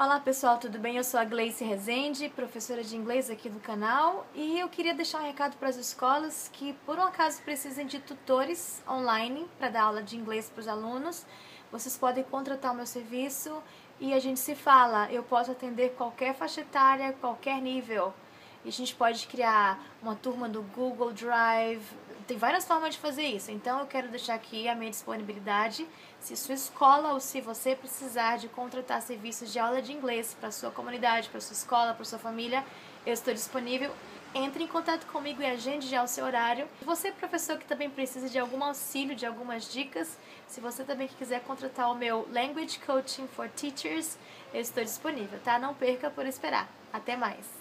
Olá pessoal, tudo bem? Eu sou a Gleice Rezende, professora de inglês aqui do canal e eu queria deixar um recado para as escolas que por um acaso precisem de tutores online para dar aula de inglês para os alunos. Vocês podem contratar o meu serviço e a gente se fala. Eu posso atender qualquer faixa etária, qualquer nível. A gente pode criar uma turma do Google Drive, tem várias formas de fazer isso. Então eu quero deixar aqui a minha disponibilidade. Se sua escola ou se você precisar de contratar serviços de aula de inglês para sua comunidade, para sua escola, para sua família, eu estou disponível. Entre em contato comigo e agende já o seu horário. Você, professor, que também precisa de algum auxílio, de algumas dicas, se você também quiser contratar o meu Language Coaching for Teachers, eu estou disponível, tá? Não perca por esperar. Até mais!